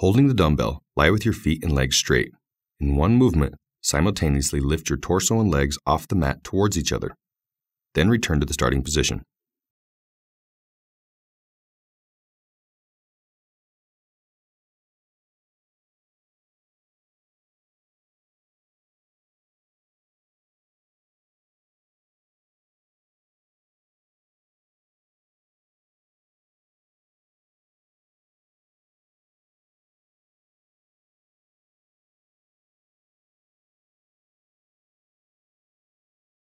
Holding the dumbbell, lie with your feet and legs straight. In one movement, simultaneously lift your torso and legs off the mat towards each other. Then return to the starting position.